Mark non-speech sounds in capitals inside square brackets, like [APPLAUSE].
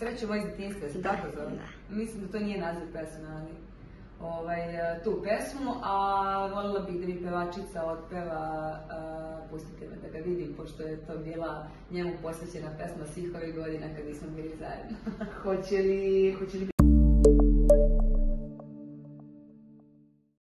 Sreće mojeg djetinjstva, se tako zove? Mislim da to nije naziv pesme, ali ovaj, e, tu pesmu, a volila bih da mi pevačica otpeva uh, Pustite me da ga vidim, pošto je to bila njemu posvećena pesma svih ovih godina kad nismo bili zajedno. [LAUGHS] hoće li, hoće li